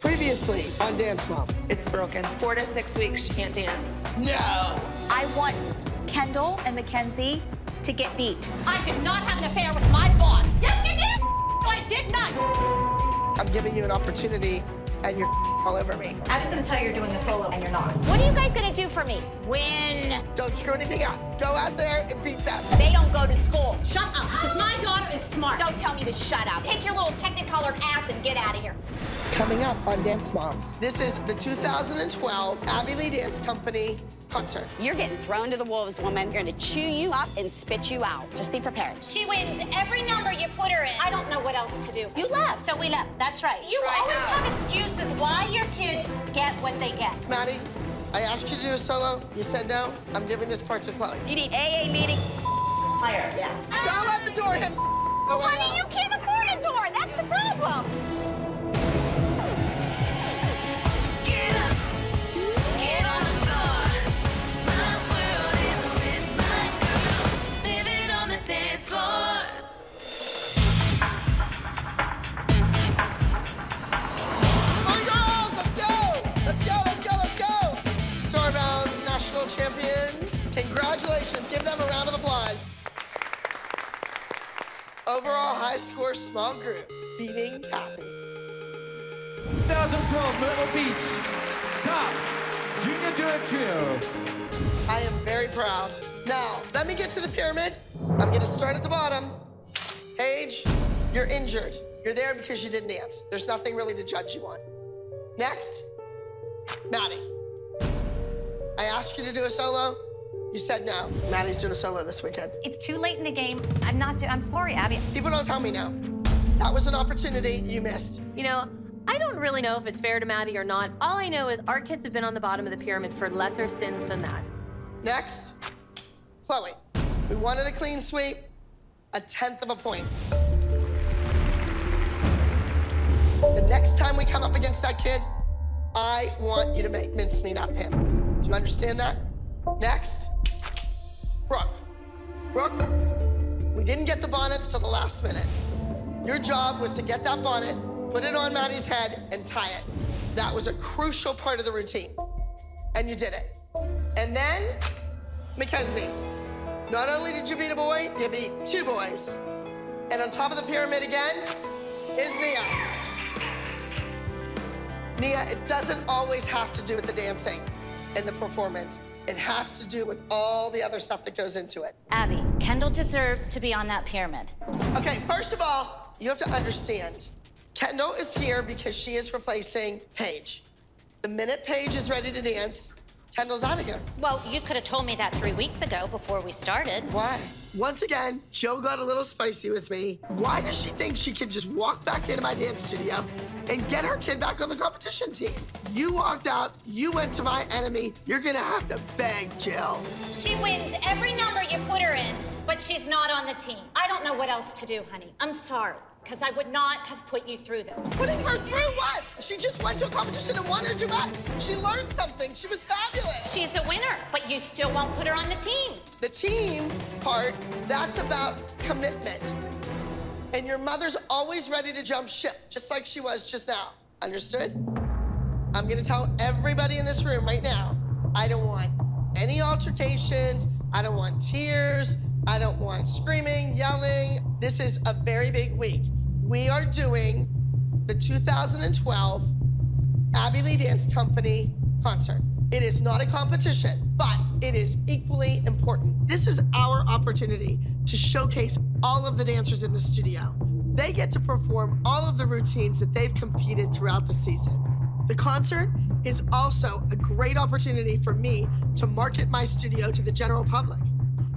Previously on Dance Moms. It's broken. Four to six weeks, she can't dance. No! I want Kendall and Mackenzie to get beat. I did not have an affair with my boss. Yes, you did. No, I did not. I'm giving you an opportunity and you're all over me. I was gonna tell you you're doing a solo and you're not. What are you guys gonna do for me? Win. Don't screw anything up. Go out there and beat them. They don't go to school. Shut up, because my daughter is smart. Don't tell me to shut up. Take your little technicolored ass and get out of here. Coming up on Dance Moms. This is the 2012 Abby Lee Dance Company concert. You're getting thrown to the wolves, woman. You're gonna chew you up and spit you out. Just be prepared. She wins every number you put her in. I don't know what else to do. You left. So we left. That's right. You Try always out. have excuses why your kids get what they get. Maddie, I asked you to do a solo. You said no. I'm giving this part to Chloe. You need AA meeting. Higher, yeah. Don't let the door hit. the way Honey, you can't afford a door. That's the problem. Congratulations. Give them a round of applause. Overall high score small group beating Cathy. 2012 Myrtle Beach Top Junior Duet Trio. I am very proud. Now, let me get to the pyramid. I'm gonna start at the bottom. Paige, you're injured. You're there because you didn't dance. There's nothing really to judge you on. Next, Maddie. I asked you to do a solo. You said no. Maddie's doing a solo this weekend. It's too late in the game. I'm not do I'm sorry, Abby. People don't tell me no. That was an opportunity you missed. You know, I don't really know if it's fair to Maddie or not. All I know is our kids have been on the bottom of the pyramid for lesser sins than that. Next, Chloe. We wanted a clean sweep, a tenth of a point. The next time we come up against that kid, I want you to make mincemeat out of him. Do you understand that? Next, Brooke. Brooke, we didn't get the bonnets till the last minute. Your job was to get that bonnet, put it on Maddie's head, and tie it. That was a crucial part of the routine. And you did it. And then, Mackenzie, not only did you beat a boy, you beat two boys. And on top of the pyramid again is Nia. Nia, it doesn't always have to do with the dancing and the performance. It has to do with all the other stuff that goes into it. Abby, Kendall deserves to be on that pyramid. Okay, first of all, you have to understand. Kendall is here because she is replacing Paige. The minute Paige is ready to dance, Kendall's out of here. Well, you could have told me that three weeks ago before we started. Why? Once again, Joe got a little spicy with me. Why does she think she can just walk back into my dance studio and get her kid back on the competition team? You walked out, you went to my enemy. You're gonna have to beg, Jill. She wins every number you put her in, but she's not on the team. I don't know what else to do, honey. I'm sorry, because I would not have put you through this. Putting her through what? She just went to a competition and won her duet. She learned something. She was fabulous. She's a winner, but you still won't put her on the team. The team part, that's about commitment. And your mother's always ready to jump ship, just like she was just now. Understood? I'm gonna tell everybody in this room right now, I don't want any altercations, I don't want tears, I don't want screaming, yelling. This is a very big week. We are doing the 2012 Abby Lee Dance Company concert. It is not a competition, but it is equally important. This is our opportunity to showcase all of the dancers in the studio. They get to perform all of the routines that they've competed throughout the season. The concert is also a great opportunity for me to market my studio to the general public.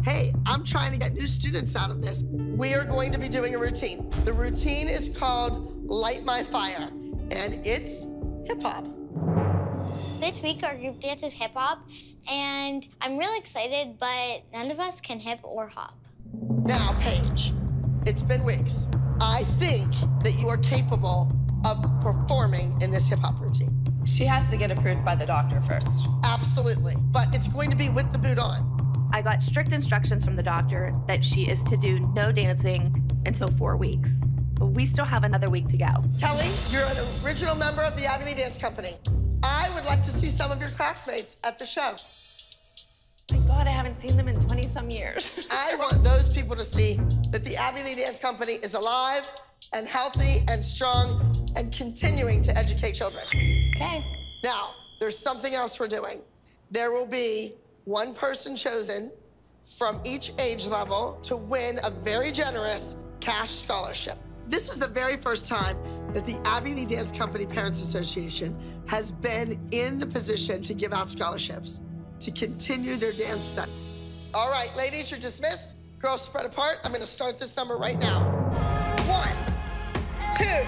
Hey, I'm trying to get new students out of this. We are going to be doing a routine. The routine is called Light My Fire, and it's hip hop. This week, our group dance is hip hop, and I'm really excited, but none of us can hip or hop. Now, Paige, it's been weeks. I think that you are capable of performing in this hip hop routine. She has to get approved by the doctor first. Absolutely. But it's going to be with the boot on. I got strict instructions from the doctor that she is to do no dancing until four weeks. but we still have another week to go. Kelly, you're an original member of the League Dance Company. I would like to see some of your classmates at the show. Thank God I haven't seen them in 20 some years. I want those people to see that the League Dance Company is alive and healthy and strong and continuing to educate children. okay. Now, there's something else we're doing. There will be one person chosen from each age level to win a very generous cash scholarship. This is the very first time that the Abby Lee Dance Company Parents Association has been in the position to give out scholarships to continue their dance studies. All right, ladies, you're dismissed. Girls, spread apart. I'm gonna start this number right now. One, two,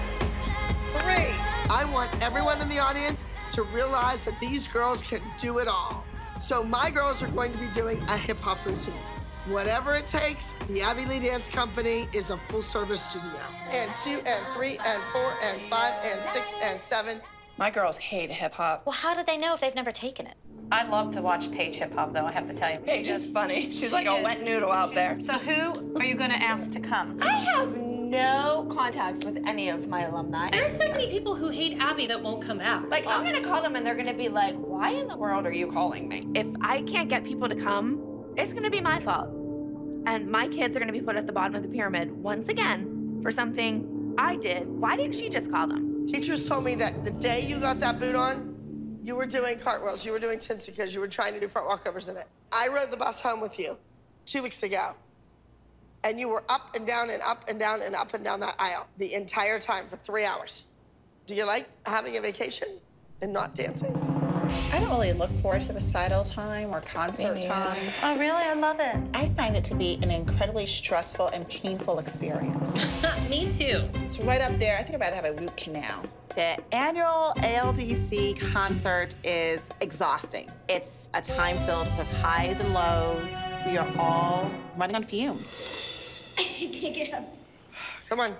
three. I want everyone in the audience to realize that these girls can do it all. So my girls are going to be doing a hip hop routine. Whatever it takes, the Abby Lee Dance Company is a full service studio. And two, and three, and four, and five, and six, and seven. My girls hate hip hop. Well, how do they know if they've never taken it? I love to watch Paige hip hop, though, I have to tell you. Paige is funny. She's like a wet noodle out there. So, who are you going to ask to come? I have no contacts with any of my alumni. There's so many people who hate Abby that won't come out. Like, I'm gonna call them and they're gonna be like, why in the world are you calling me? If I can't get people to come, it's gonna be my fault. And my kids are gonna be put at the bottom of the pyramid once again for something I did. Why didn't she just call them? Teachers told me that the day you got that boot on, you were doing cartwheels, you were doing because you were trying to do front walkovers in it. I rode the bus home with you two weeks ago, and you were up and down and up and down and up and down that aisle the entire time for three hours. Do you like having a vacation and not dancing? I don't really look forward to recital time or concert time. Oh, really? I love it. I find it to be an incredibly stressful and painful experience. Me too. It's right up there. I think I'd rather have a root canal. The annual ALDC concert is exhausting. It's a time filled with highs and lows. We are all running on fumes. I can't get up. come on.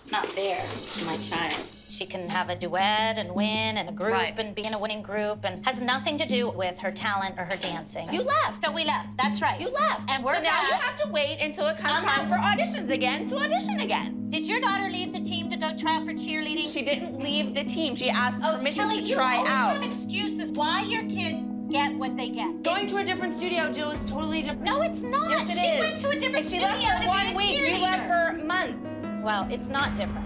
It's not fair to my child. She can have a duet and win and a group Right. and be in a winning group and has nothing to do with her talent or her dancing. You left. So we left. That's right. You left. And we're so now you have to wait until it comes I'm time for auditions again to audition again. Did your daughter leave the team to go try out for cheerleading? She didn't leave the team. She asked Oh, permission Kelly, to try you out. have excuses why your kids get what they get. Going to a different studio, Jill, is totally different. No, it's not. Yes, it she is. went to a different And she studio left for one week. You left for months. Well, it's not different.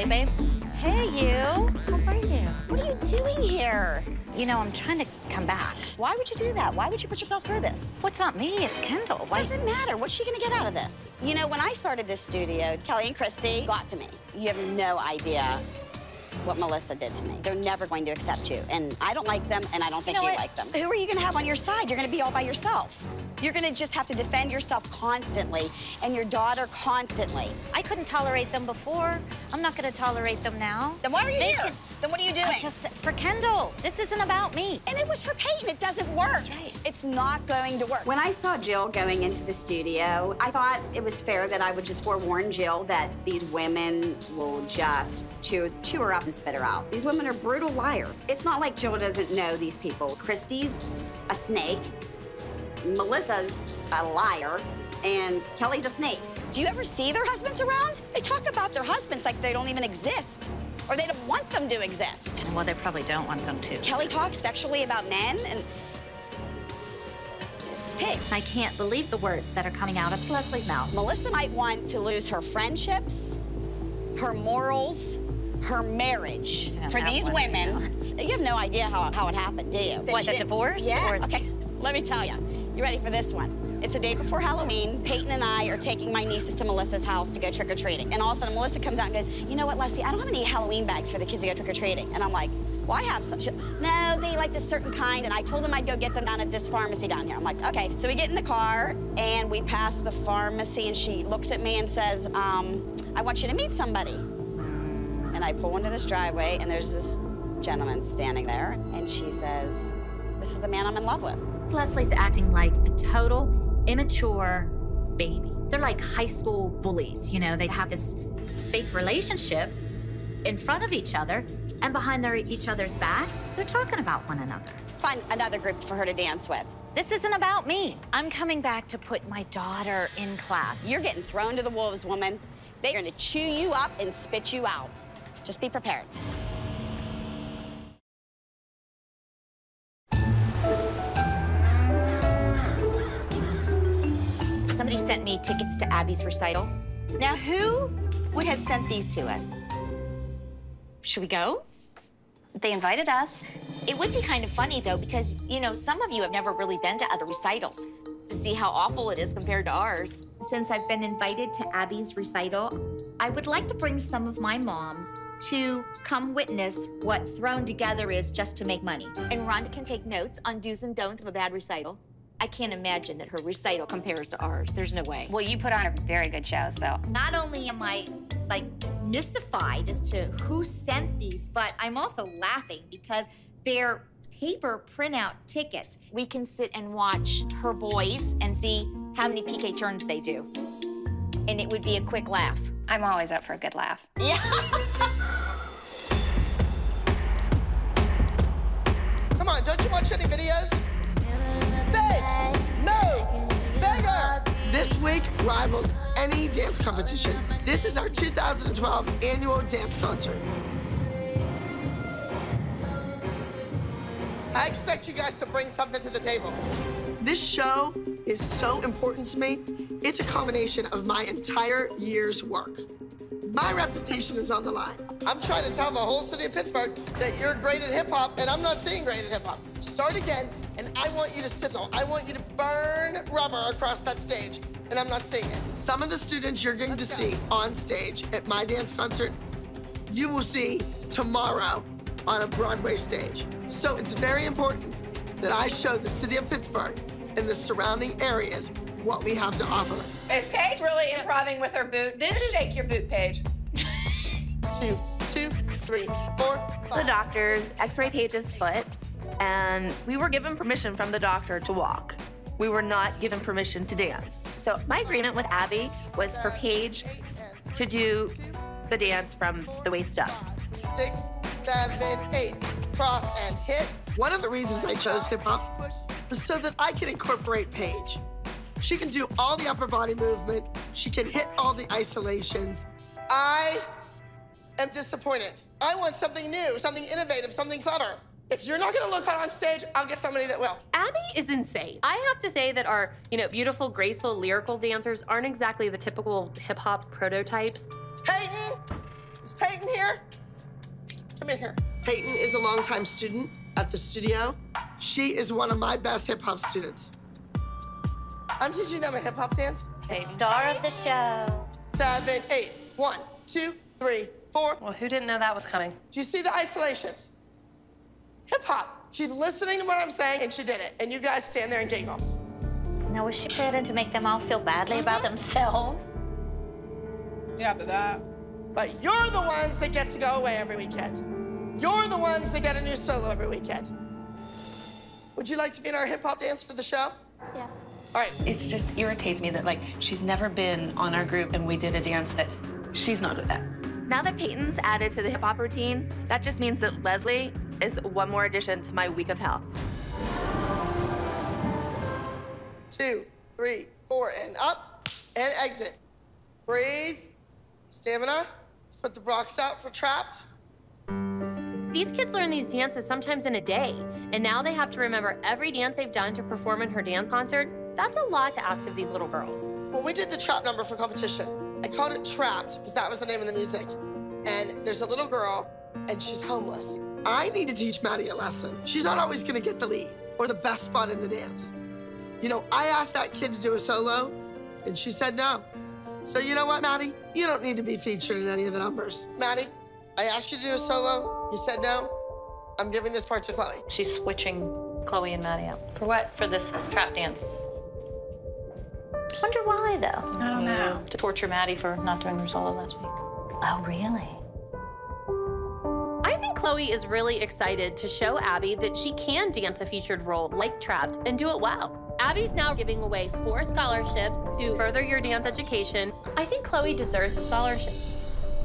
Okay, babe? Hey, you. How are you? What are you doing here? You know, I'm trying to come back. Why would you do that? Why would you put yourself through this? Well, it's not me, it's Kendall. Why? Doesn't matter. What's she gonna get out of this? You know, when I started this studio, Kelly and Christy got to me. You have no idea what Melissa did to me. They're never going to accept you. And I don't like them, and I don't think know you, like them. Who are you gonna have on your side? You're gonna be all by yourself. You're gonna just have to defend yourself constantly, and your daughter constantly. I couldn't tolerate them before. I'm not going to tolerate them now. Then why are you They here? can- Then what are you doing? I just for Kendall. This isn't about me. And it was for Peyton. It doesn't work. That's right. It's not going to work. When I saw Jill going into the studio, I thought it was fair that I would just forewarn Jill that these women will just chew, chew her up and spit her out. These women are brutal liars. It's not like Jill doesn't know these people. Christy's a snake, Melissa's a liar, and Kelly's a snake. Do you ever see their husbands around? They talk about their husbands like they don't even exist, or they don't want them to exist. Well, they probably don't want them to. Kelly talks sexually about men, and it's pigs. I can't believe the words that are coming out of Leslie's mouth. Melissa might want to lose her friendships, her morals, her marriage. For these women, you have no idea how, how it happened, do you? What, the divorce, Yeah. Okay, let me tell you. You ready for this one? It's the day before Halloween. Peyton and I are taking my nieces to Melissa's house to go trick-or-treating. And all of a sudden, Melissa comes out and goes, you know what, Leslie, I don't have any Halloween bags for the kids to go trick-or-treating. And I'm like, well, I have some. She, no, they like this certain kind, and I told them I'd go get them down at this pharmacy down here. I'm like, okay. So we get in the car, and we pass the pharmacy, and she looks at me and says, um, I want you to meet somebody. And I pull into this driveway, and there's this gentleman standing there, and she says, this is the man I'm in love with. Leslie's acting like a total immature baby. They're like high school bullies, you know, they have this fake relationship, in front of each other and behind their each other's backs, they're talking about one another. Find another group for her to dance with. This isn't about me. I'm coming back to put my daughter in class. You're getting thrown to the wolves, woman. They're gonna chew you up and spit you out. Just be prepared. Tickets to Abby's recital. Now, who would have sent these to us? Should we go? They invited us. It would be kind of funny, though, because, you know, some of you have never really been to other recitals to see how awful it is compared to ours. Since I've been invited to Abby's recital, I would like to bring some of my moms to come witness what thrown together is just to make money. And Rhonda can take notes on do's and don'ts of a bad recital. I can't imagine that her recital compares to ours. There's no way. Well, you put on a very good show, so. Not only am I like mystified as to who sent these, but I'm also laughing because they're paper printout tickets. We can sit and watch her boys and see how many piqué turns they do. And it would be a quick laugh. I'm always up for a good laugh. Yeah. Come on, don't you watch any videos? Big! Bigger! This week rivals any dance competition. This is our 2012 annual dance concert. I expect you guys to bring something to the table. This show is so important to me. It's a combination of my entire year's work. My reputation is on the line. I'm trying to tell the whole city of Pittsburgh that you're great at hip hop, and I'm not seeing great at hip hop. Start again, and I want you to sizzle. I want you to burn rubber across that stage, and I'm not seeing it. Some of the students you're going to see on stage at my dance concert, you will see tomorrow on a Broadway stage. So it's very important that I show the city of Pittsburgh and the surrounding areas what we have to offer. Is Paige really improving with her boot? Just shake your boot, Paige. Two, two, three, four, The doctors x-ray Paige's foot, and we were given permission from the doctor to walk. We were not given permission to dance. So my agreement with Abby was for Paige to do the dance from the waist up. Six, seven, eight. Cross and hit. One of the reasons I chose hip hop was so that I can incorporate Paige. She can do all the upper body movement. She can hit all the isolations. I am disappointed. I want something new, something innovative, something clever. If you're not gonna look hot on stage, I'll get somebody that will. Abby is insane. I have to say that our, you know, beautiful, graceful, lyrical dancers aren't exactly the typical hip hop prototypes. Peyton? Is Peyton here? Come in here. Peyton is a longtime student at the studio. She is one of my best hip hop students. I'm teaching them a hip hop dance. The Star of the show. Seven, eight. One, two, three, four. Well, who didn't know that was coming? Do you see the isolations? Hip hop. She's listening to what I'm saying and she did it. And you guys stand there and giggle. Now, was she trying to make them all feel badly about mm-hmm. themselves? Yeah, but that. But you're the ones that get to go away every weekend. You're the ones that get a new solo every weekend. Would you like to be in our hip hop dance for the show? Yes. All right. It just irritates me that like she's never been on our group and we did a dance that she's not good at. Now that Peyton's added to the hip hop routine, that just means that Leslie is one more addition to my week of hell. Two, three, four, and up and exit. Breathe. Stamina. Let's put the Brocs out for trapped. These kids learn these dances sometimes in a day, and now they have to remember every dance they've done to perform in her dance concert. That's a lot to ask of these little girls. When we did the trap number for competition, I called it Trapped because that was the name of the music. And there's a little girl, and she's homeless. I need to teach Maddie a lesson. She's not always gonna get the lead or the best spot in the dance. You know, I asked that kid to do a solo, and she said no. So you know what, Maddie? You don't need to be featured in any of the numbers. Maddie, I asked you to do a solo. You said no. I'm giving this part to Chloe. She's switching Chloe and Maddie out. For what? For this trap dance. I Wonder why, though. I don't know. Mm. To torture Maddie for not doing her solo last week. Oh, really? I think Chloe is really excited to show Abby that she can dance a featured role like Trapped and do it well. Abby's now giving away four scholarships to further your dance education. I think Chloe deserves the scholarship.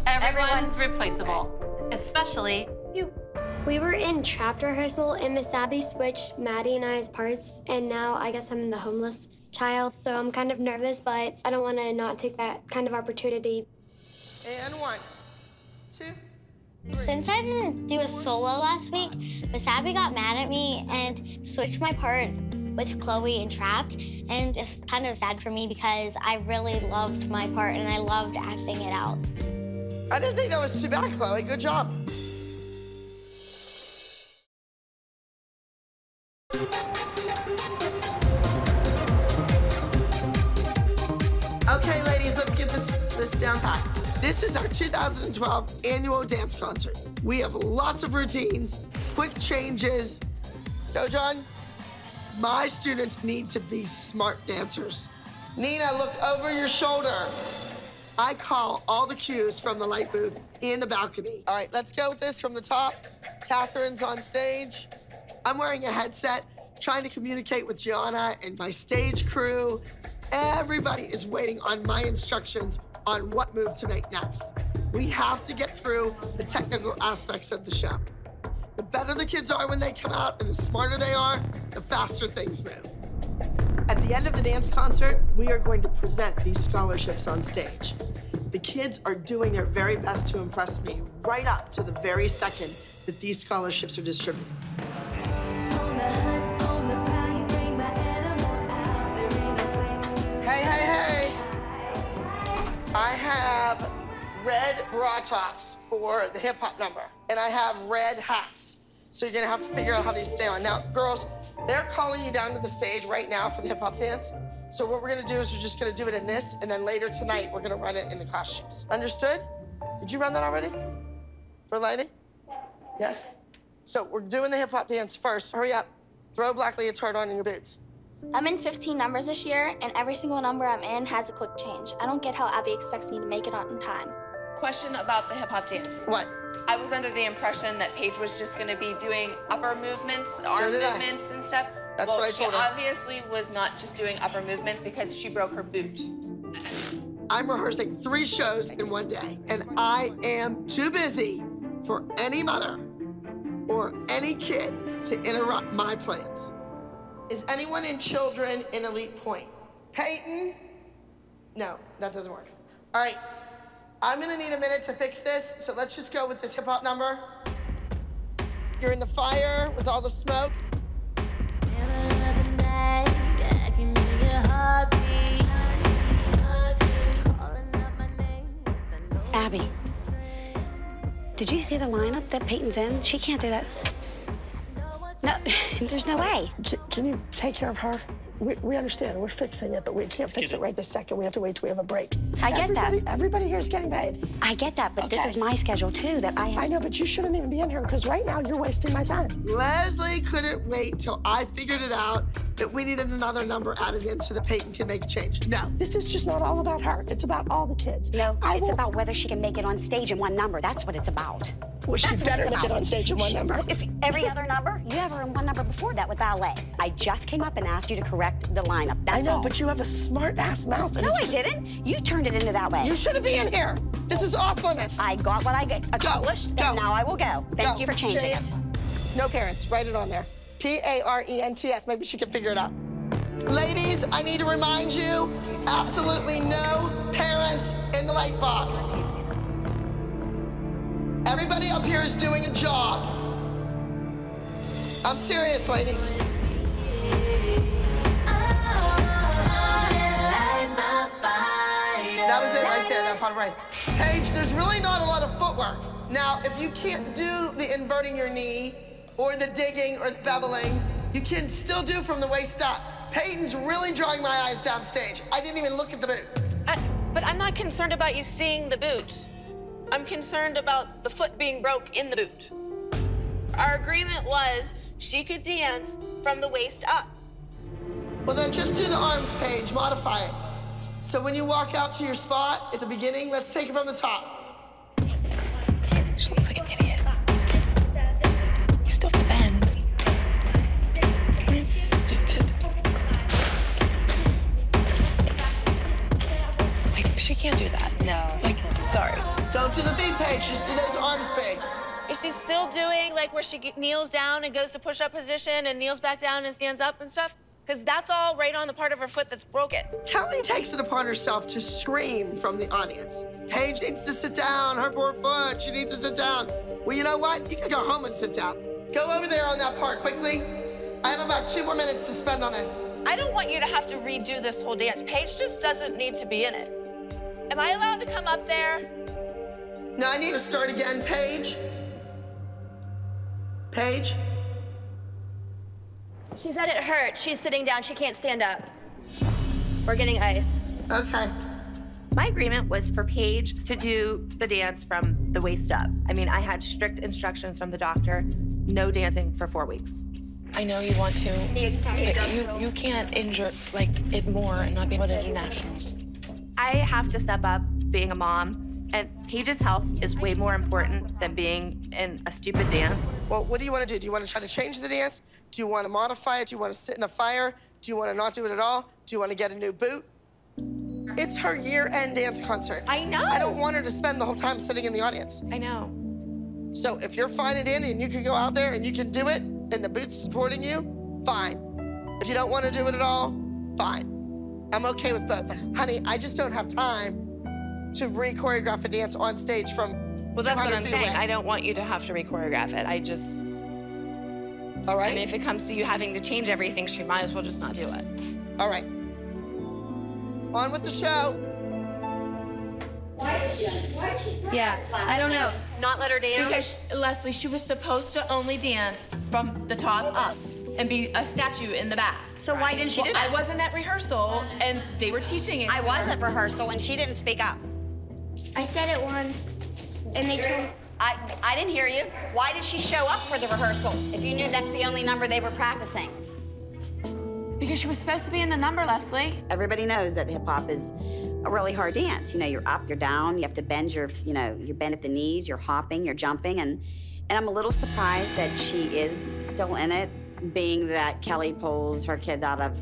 Everyone's replaceable. especially you. We were in trapped rehearsal, and Miss Abby switched Maddie and I as parts, and now I guess I'm the homeless child. So I'm kind of nervous, but I don't want to not take that kind of opportunity. And one, two. Since I didn't do a solo last week, Miss Abby got mad at me and switched my part with Chloe in Trapped. And it's kind of sad for me because I really loved my part and I loved acting it out. I didn't think that was too bad, Chloe. Good job. 2012 annual dance concert. We have lots of routines, quick changes. Go, John. My students need to be smart dancers. Nina, look over your shoulder. I call all the cues from the light booth in the balcony. All right, let's go with this from the top. Catherine's on stage. I'm wearing a headset, trying to communicate with Gianna and my stage crew. Everybody is waiting on my instructions on what move to make next. We have to get through the technical aspects of the show. The better the kids are when they come out and the smarter they are, the faster things move. At the end of the dance concert, we are going to present these scholarships on stage. The kids are doing their very best to impress me right up to the very second that these scholarships are distributed. Red bra tops for the hip hop number, and I have red hats. So you're gonna have to figure out how these stay on. Now, girls, they're calling you down to the stage right now for the hip hop dance. So what we're gonna do is we're just gonna do it in this, and then later tonight, we're gonna run it in the costumes. Understood? Did you run that already? For lighting? Yes? So we're doing the hip hop dance first. Hurry up. Throw a black leotard on in your boots. I'm in 15 numbers this year, and every single number I'm in has a quick change. I don't get how Abby expects me to make it on time. Question about the hip hop dance. What? I was under the impression that Paige was just going to be doing upper movements, arm did I. movements, and stuff. That's well, what I told her. she obviously was not just doing upper movements because she broke her boot. I'm rehearsing three shows in one day, and I am too busy for any mother or any kid to interrupt my plans. Is anyone in children in Elite Point? Peyton? No, that doesn't work. All right, I'm gonna need a minute to fix this, so let's just go with this hip hop number. You're in the fire with all the smoke. Abby, did you see the lineup that Peyton's in? She can't do that. No, there's no way. Can, can you take care of her? We, we understand, we're fixing it, but we can't fix it right this second. We have to wait till we have a break. I get everybody, that. Everybody here is getting paid. I get that, but this is my schedule too. That I I know, but you shouldn't even be in here because right now you're wasting my time. Leslie couldn't wait till I figured it out that we needed another number added in so that Peyton can make a change. No, this is just not all about her. It's about all the kids. No, I it's will- about whether she can make it on stage in one number. That's what it's about. Well, she That's better make it on stage in one She- number. If every other number, you have her in one number before that with ballet. I just came up and asked you to correct the lineup. That's I know, all. but you have a smart ass mouth. No, I didn't. You turned it into that way. You shouldn't be in here. This is off limits. I got what I accomplished, Go. and now I will go. Thank Go. you for changing James. it. No parents. Write it on there. P A R E N T S. Maybe she can figure it out. Ladies, I need to remind you absolutely no parents in the light box. Everybody up here is doing a job. I'm serious, ladies. That was it right there, that part right. Paige, there's really not a lot of footwork. Now, if you can't do the inverting your knee or the digging or the beveling, you can still do from the waist up. Peyton's really drawing my eyes downstage. I didn't even look at the boot. I, but I'm not concerned about you seeing the boot. I'm concerned about the foot being broke in the boot. Our agreement was she could dance from the waist up. Well, then just do the arms, Paige. Modify it. So when you walk out to your spot at the beginning, let's take it from the top. She looks like an idiot. You still have to bend. Stupid. Like, she can't do that. No. Like, sorry. Don't do the feet, Paige. Just do those arms big. Is she still doing like where she kneels down and goes to push-up position and kneels back down and stands up and stuff? Because that's all right on the part of her foot that's broken. Kelly takes it upon herself to scream from the audience. Paige needs to sit down. Her poor foot. She needs to sit down. Well, you know what? You can go home and sit down. Go over there on that part quickly. I have about two more minutes to spend on this. I don't want you to have to redo this whole dance. Paige just doesn't need to be in it. Am I allowed to come up there? Now I need to start again. Paige. Paige. She said it hurt. She's sitting down. She can't stand up. We're getting ice. Okay. My agreement was for Paige to do the dance from the waist up. I mean, I had strict instructions from the doctor no dancing for four weeks. I know you want to, but you, you can't injure like it more and not be able to do nationals. I have to step up being a mom, and Paige's health is way more important than being in a stupid dance. Well, what do you want to do? Do you want to try to change the dance? Do you want to modify it? Do you want to sit in the fire? Do you want to not do it at all? Do you want to get a new boot? It's her year-end dance concert. I know. I don't want her to spend the whole time sitting in the audience. I know. So if you're fine and Danny and you can go out there and you can do it and the boot's supporting you, fine. If you don't want to do it at all, fine. I'm okay with both. Honey, I just don't have time to re-choreograph a dance on stage from Well, that's what I'm saying. away. I don't want you to have to re-choreograph it. I just. All right. I mean, if it comes to you having to change everything, she might as well just not do it. All right. On with the show. Why did you? What? Yeah, I don't know. Not let her dance. Because Leslie, she was supposed to only dance from the top up and be a statue in the back. So why didn't she do that? I wasn't at rehearsal, and they were teaching it. I was her. at rehearsal and she didn't speak up. I said it once, and they told I, I didn't hear you. Why did she show up for the rehearsal if you knew that's the only number they were practicing? Because she was supposed to be in the number, Leslie. Everybody knows that hip hop is a really hard dance. You know, you're up, you're down, you have to bend your, you know, you bend at the knees, you're hopping, you're jumping, and and I'm a little surprised that she is still in it, being that Kelly pulls her kids out of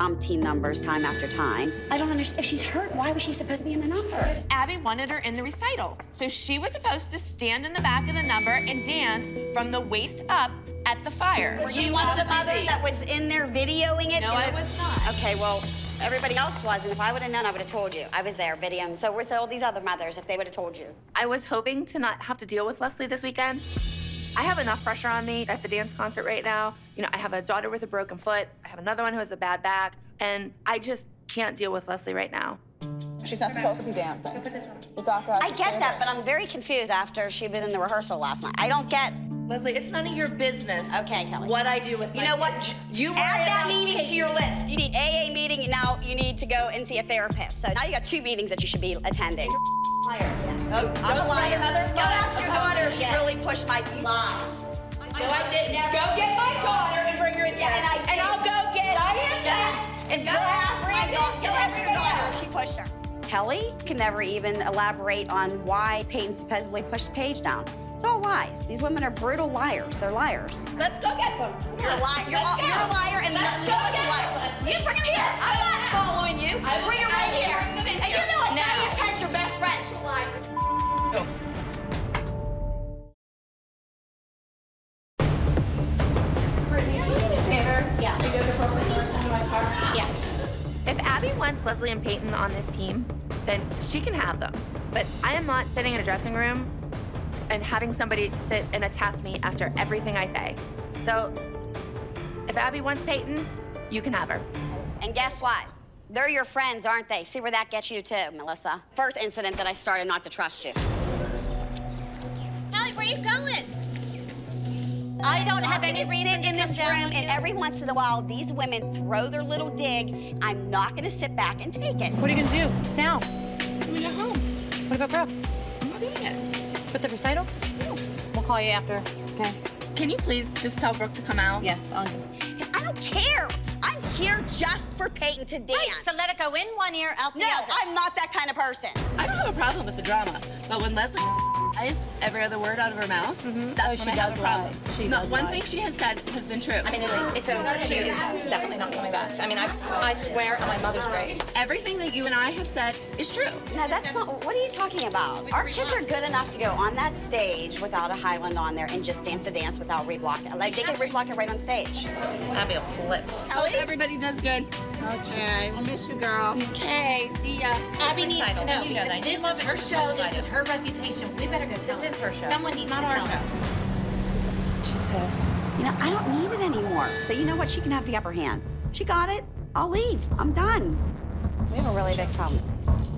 umpteen numbers time after time. I don't understand. If she's hurt, why was she supposed to be in the number? Abby wanted her in the recital. So she was supposed to stand in the back of the number and dance from the waist up at the fire. Were you one of the mothers that was in there videoing it? No, I was not. Okay, well, everybody else was, and if I would have known, I would have told you. I was there videoing. So where's all these other mothers if they would have told you? I was hoping to not have to deal with Leslie this weekend. I have enough pressure on me at the dance concert right now. You know, I have a daughter with a broken foot. I have another one who has a bad back, and I just can't deal with Leslie right now. She's not supposed to be dancing. The doctor I get that, but I'm very confused after she was in the rehearsal last night. I don't get. Leslie, it's none of your business. Okay, Kelly. What I do with You know what? kids. You add that about meeting to your list. You need AA meeting, now you need to go and see a therapist. So now you got two meetings that you should be attending. Oh, I'm a liar. Go ask your daughter if she really pushed my lie. No, I didn't. Go get my daughter and bring her in. Yeah, and I and I'll go get Diane, that. And go ask my daughter. Go ask your daughter she pushed her. Kelly can never even elaborate on why Peyton supposedly pushed Paige down. It's all lies. These women are brutal liars. They're liars. Let's go get them. You're a liar. You're, Let's a, you're a liar, and Let's go get liar. them. You bring her here. I'm not following you. I bring her right here. them and you know what? Now. Diane Pett's She's. Yes. If Abby wants Leslie and Peyton on this team, then she can have them. But I am not sitting in a dressing room and having somebody sit and attack me after everything I say. So if Abby wants Peyton, you can have her. And guess what? They're your friends, aren't they? See where that gets you too, Melissa. First incident that I started not to trust you. Kelly, where are you going? I don't have I'm any gonna reason sit in and this come down room, with and you. every once in a while, these women throw their little dig. I'm not gonna sit back and take it. What are you gonna do now? I'm gonna go home. What about Brooke? I'm not doing it. With the recital? No. We'll call you after. Okay. Can you please just tell Brooke to come out? Yes, I'll do. I don't care. I'm here just for Peyton to dance. Right, so let it go in one ear, out the no, other. I'm not that kind of person. I don't have a problem with the drama, but when Leslie lies every other word out of her mouth, mm-hmm. that's Oh, when she I have does a problem. lie. She no, does one lie. thing she has said has been true. I mean, it's, it's over. She is definitely not coming back. I mean, I, I swear on my mother's grave. Everything that you and I have said is true. No, that's not. What are you talking about? Our kids are good enough to go on that stage without a Hyland on there and just dance the dance without read block. Like they can read block it right on stage. Abby will flip. Kelly, everybody does good. Okay, we'll miss you, girl. Okay, see ya. Abby needs to know You know that. this is her show. much This is her reputation. We better go tell This her. is her show. Someone needs not to our tell show. her. She's pissed. You know, I don't need it anymore. So you know what? She can have the upper hand. She got it. I'll leave. I'm done. We have a really big problem.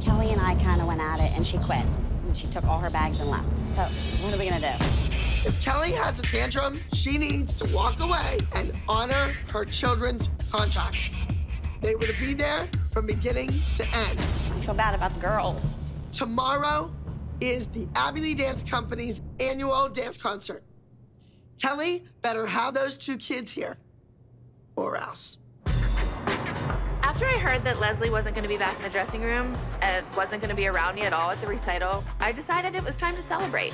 Kelly and I kind of went at it, and she quit. And she took all her bags and left. So what are we gonna do? If Kelly has a tantrum, she needs to walk away and honor her children's contracts. They were to be there from beginning to end. I feel bad about the girls. Tomorrow is the Abby Lee Dance Company's annual dance concert. Kelly better have those two kids here, or else. After I heard that Leslie wasn't going to be back in the dressing room and wasn't going to be around me at all at the recital, I decided it was time to celebrate.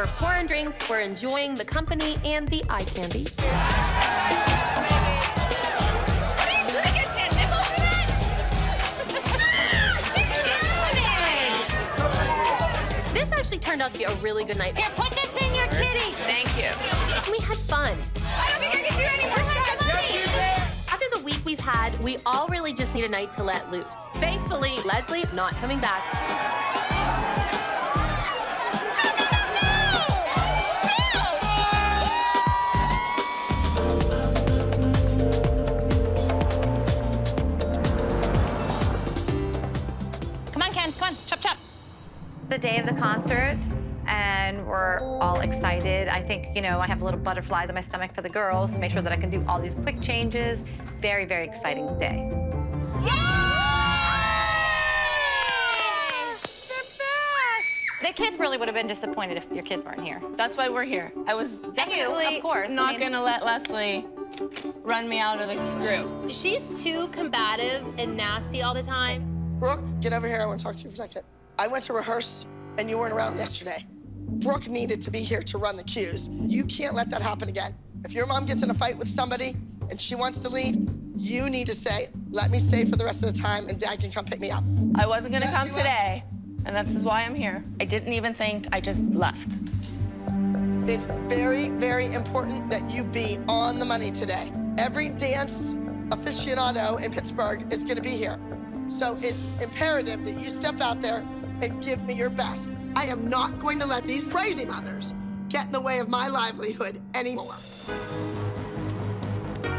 We're pouring drinks. We're enjoying the company and the eye candy. This actually turned out to be a really good night. Here, put this in your kitty. Thank you. We had fun. I don't think I can do any more shots. After the week we've had, we all really just need a night to let loose. Thankfully, Leslie's not coming back. Concert, and we're all excited. I think, you know, I have little butterflies in my stomach for the girls to make sure that I can do all these quick changes. Very, very exciting day. Yay! The kids really would have been disappointed if your kids weren't here. That's why we're here. I was definitely of course. I not mean- gonna let Leslie run me out of the group. She's too combative and nasty all the time. Brooke, get over here. I want to talk to you for a second. I went to rehearse and you weren't around yesterday. Brooke needed to be here to run the cues. You can't let that happen again. If your mom gets in a fight with somebody and she wants to leave, you need to say, let me stay for the rest of the time and dad can come pick me up. I wasn't gonna Yes, come you are. today, and this is why I'm here. I didn't even think, I just left. It's very, very important that you be on the money today. Every dance aficionado in Pittsburgh is gonna be here. So it's imperative that you step out there and give me your best. I am not going to let these crazy mothers get in the way of my livelihood anymore.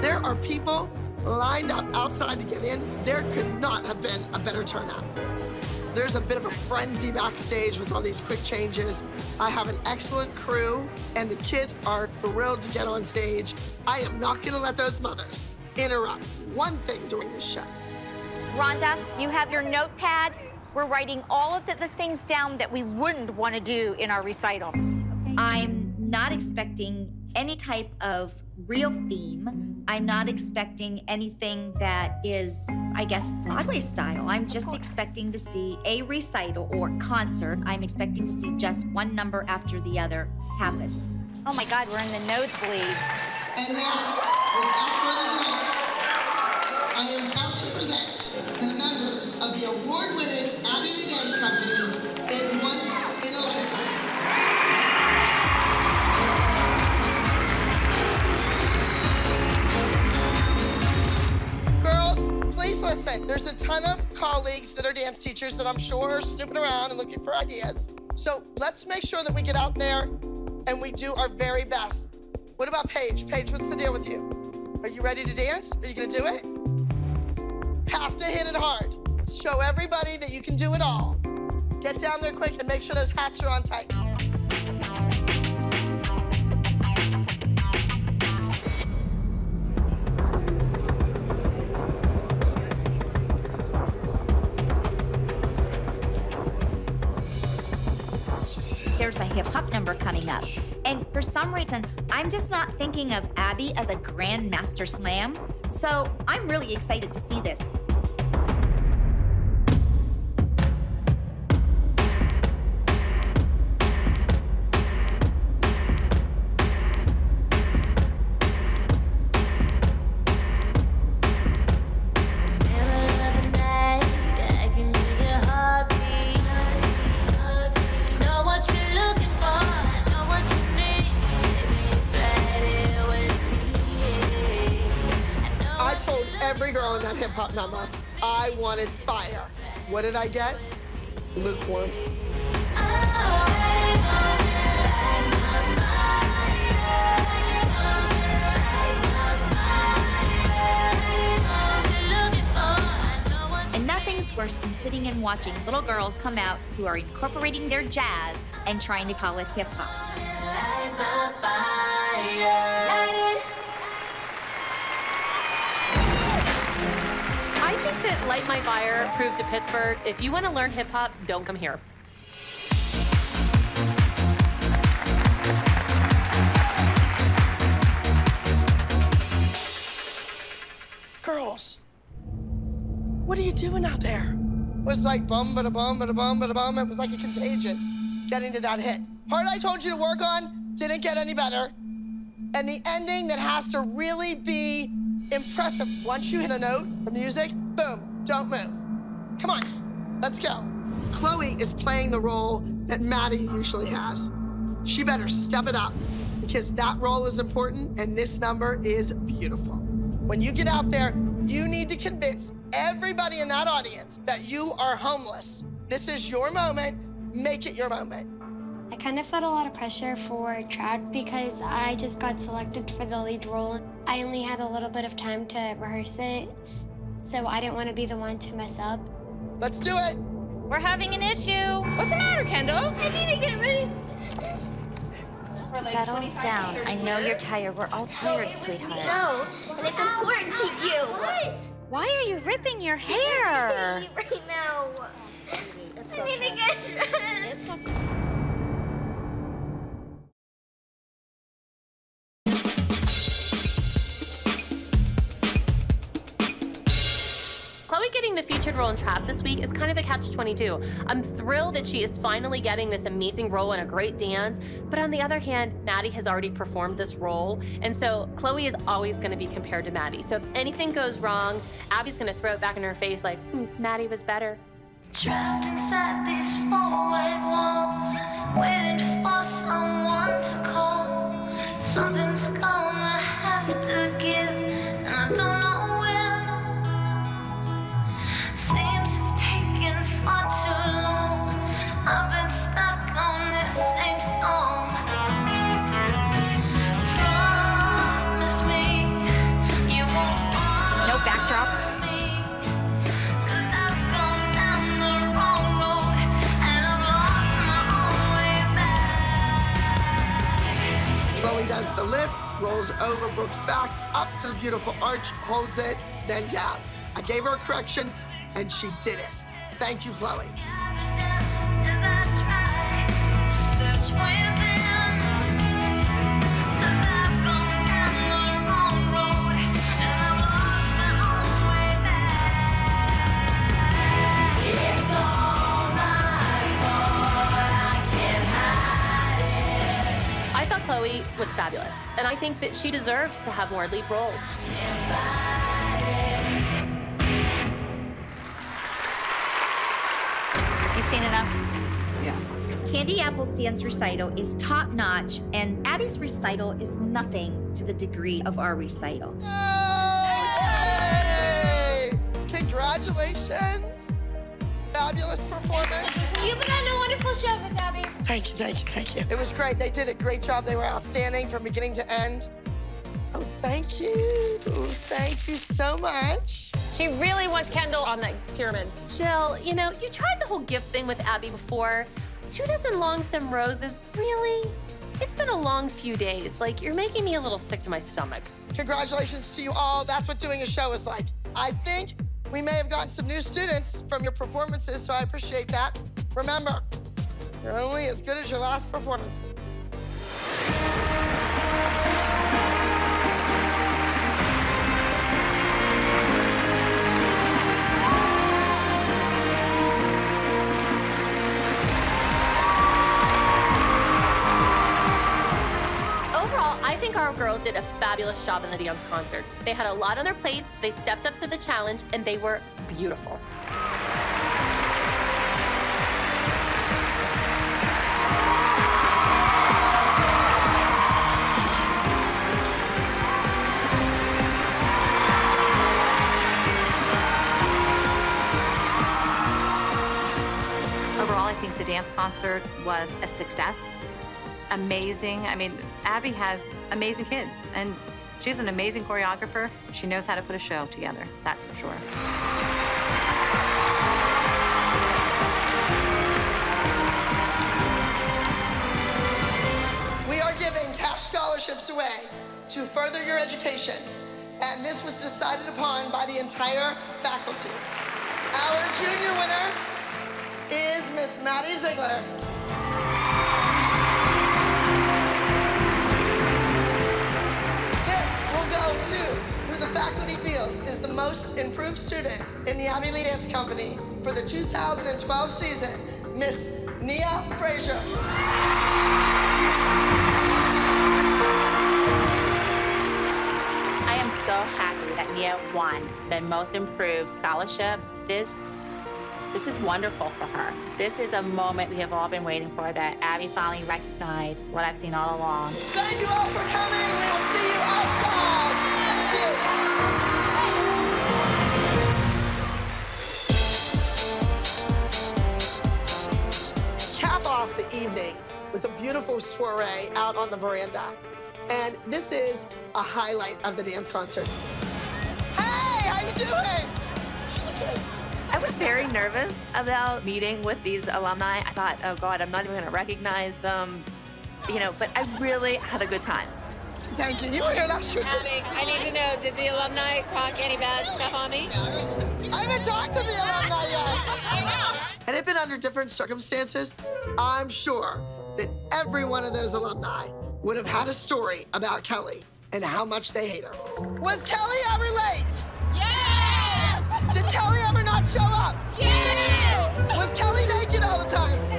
There are people lined up outside to get in. There could not have been a better turnout. There's a bit of a frenzy backstage with all these quick changes. I have an excellent crew, and the kids are thrilled to get on stage. I am not gonna let those mothers interrupt one thing during this show. Rhonda, you have your notepad. We're writing all of the, the things down that we wouldn't want to do in our recital. I'm not expecting any type of real theme. I'm not expecting anything that is, I guess, Broadway style. I'm just expecting to see a recital or concert. I'm expecting to see just one number after the other happen. Oh my God, we're in the nosebleeds. And now, without further delay, I am proud to present please listen. There's a ton of colleagues that are dance teachers that I'm sure are snooping around and looking for ideas. So let's make sure that we get out there and we do our very best. What about Paige? Paige, what's the deal with you? Are you ready to dance? Are you gonna do it? Have to hit it hard. Show everybody that you can do it all. Get down there quick and make sure those hats are on tight. There's a hip hop number coming up. And for some reason, I'm just not thinking of Abby as a grandmaster slam. So I'm really excited to see this. I get? Lukewarm. And nothing's worse than sitting and watching little girls come out who are incorporating their jazz and trying to call it hip hop. Think that Light My Fire proved to Pittsburgh if you want to learn hip hop, don't come here. Girls, what are you doing out there? It was like bum, bada bum, bada bum, bada bum. It was like a contagion getting to that hit. Part I told you to work on didn't get any better. And the ending that has to really be impressive. Once you hit a note, the music, boom, don't move. Come on, let's go. Chloe is playing the role that Maddie usually has. She better step it up because that role is important and this number is beautiful. When you get out there, you need to convince everybody in that audience that you are homeless. This is your moment. Make it your moment. I kind of felt a lot of pressure for Trapped because I just got selected for the lead role. I only had a little bit of time to rehearse it, so I didn't want to be the one to mess up. Let's do it. We're having an issue. What's the matter, Kendall? I need to get ready. Settle down. I know you're tired. We're all tired, sweetheart. No, and it's important to you. Why are you ripping your hair? right now. Oh, I need to get dressed. Role in Trap this week is kind of a catch-22. I'm thrilled that she is finally getting this amazing role in a great dance, but on the other hand, Maddie has already performed this role, and so Chloe is always gonna be compared to Maddie. So if anything goes wrong, Abby's gonna throw it back in her face like, hmm, Maddie was better. Trapped inside these four white walls, waiting for someone to call. Something's gonna have to give, and I don't the lift, rolls over Brooke's back, up to the beautiful arch, holds it, then down. I gave her a correction, and she did it. Thank you, Chloe. Chloe was fabulous, and I think that she deserves to have more lead roles. Candy Apple's dance recital is top notch, and Abby's recital is nothing to the degree of our recital. Hey! Congratulations. Fabulous performance. You've been on a wonderful show, Miss Abby. Thank you, thank you, thank you. It was great. They did a great job. They were outstanding from beginning to end. Oh, thank you. Thank you so much. She really wants Kendall on that pyramid. Jill, you know, you tried the whole gift thing with Abby before. Two dozen long stem roses, really? It's been a long few days. Like, you're making me a little sick to my stomach. Congratulations to you all. That's what doing a show is like. I think we may have gotten some new students from your performances, so I appreciate that. Remember, you're only as good as your last performance. Did a fabulous job in the dance concert. They had a lot on their plates, they stepped up to the challenge, and they were beautiful. Overall, I think the dance concert was a success. Amazing. I mean, Abby has amazing kids, and she's an amazing choreographer. She knows how to put a show together, that's for sure. We are giving cash scholarships away to further your education, and this was decided upon by the entire faculty. Our junior winner is Miss Maddie Ziegler. To who the faculty feels is the most improved student in the Abby Lee Dance Company for the 2012 season, Miss Nia Frazier. I am so happy that Nia won the most improved scholarship. This this is wonderful for her. This is a moment we have all been waiting for that Abby finally recognized what I've seen all along. Thank you all for coming. We will see you outside. Thank you. Cap off the evening with a beautiful soiree out on the veranda. And this is a highlight of the dance concert. Hey, how you doing? I was very nervous about meeting with these alumni. I thought, oh God, I'm not even gonna recognize them, you know, but I really had a good time. Thank you. You were here last year too. Abby, I need to know, did the alumni talk any bad stuff on me? I haven't talked to the alumni yet. Had it been under different circumstances, I'm sure that every one of those alumni would have had a story about Kelly and how much they hate her. Was Kelly ever late? Did Kelly ever not show up? Yes! Was Kelly naked all the time?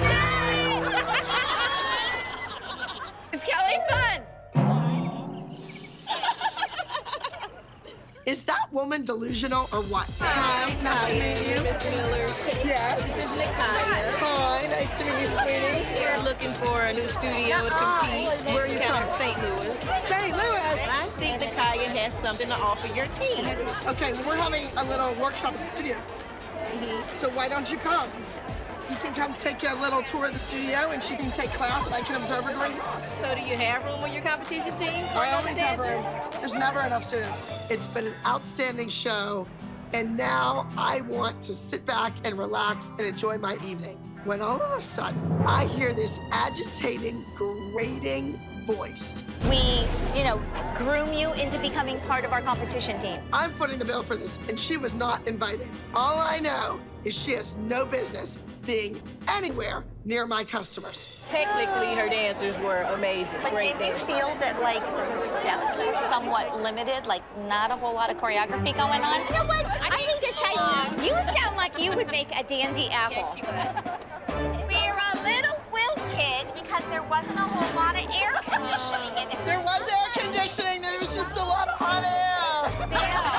Woman delusional or what? Hi, nice to meet you. Miss Miller. Yes. This is Nikaya. Hi, nice to meet you, sweetie. We're looking for a new studio to compete. Where are you from? St. Louis. St. Louis? And I think Nikaya has something to offer your team. Okay, we're having a little workshop at the studio. Mm-hmm. So why don't you come? You can come take a little tour of the studio and she can take class and I can observe her during class. So do you have room on your competition team? I always have room. There's never enough students. It's been an outstanding show and now I want to sit back and relax and enjoy my evening. When all of a sudden I hear this agitating, grating voice. We, you know, groom you into becoming part of our competition team. I'm footing the bill for this, and she was not invited. All I know is she has no business being anywhere near my customers. Technically, her dancers were amazing. But Great did you dancers. feel that like the steps were somewhat limited, like not a whole lot of choreography going on? You know what? I need to tell you, you sound like you would make a dandy apple. Yes, We're a little wilted because there wasn't a whole lot of air conditioning in it. There was air conditioning, there was just a lot of hot air. Thank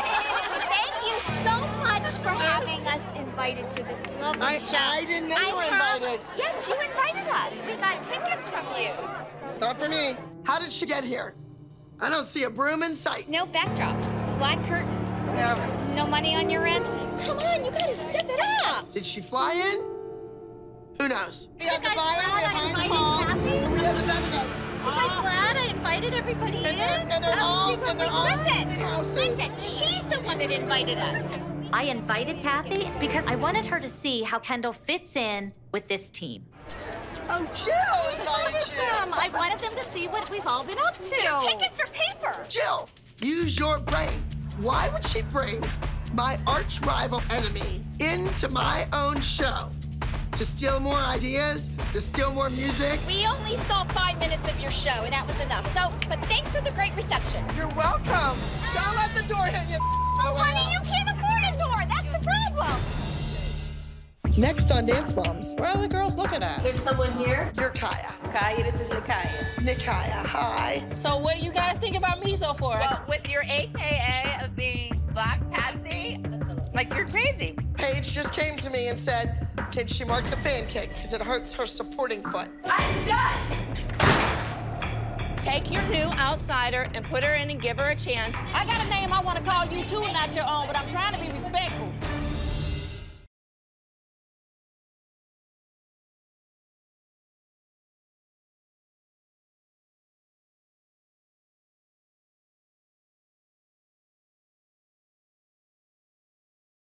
invited to this lovely I- show. I didn't know you were invited. Yes, you invited us. We got tickets from you. Not for me. How did she get here? I don't see a broom in sight. No backdrops. Black curtain. Yeah. No money on your end. Come on, you gotta step it up. Did she fly in? Who knows? We have the Byham, we have I Heinz Hall, and we have the Benedum. You guys oh. glad I invited everybody And in? they're- and they're Oh, all- and they're all listen, houses. listen. She's the one that invited us. I invited Cathy because I wanted her to see how Kendall fits in with this team. Oh, Jill invited you. I wanted them to see what we've all been up to. Your tickets are paper. Jill, use your brain. Why would she bring my arch rival enemy into my own show? To steal more ideas? To steal more music? We only saw five minutes of your show, and that was enough. So, but thanks for the great reception. You're welcome. Don't let the door hit you. Oh, honey, you can't afford a door. That's the problem. Next on Dance Moms. Where are the girls looking at? There's someone here. You're Kaya. Kaya, this is Nikaya. Nikaya, hi. So what do you guys think about me so far? Well, with your AKA of being Black Patsy, like you're crazy. Paige just came to me and said, can she mark the fan kick? Because it hurts her supporting foot. I'm done. Take your new outsider and put her in and give her a chance. I got a name I want to call you too, not your own, but I'm trying to be respectful.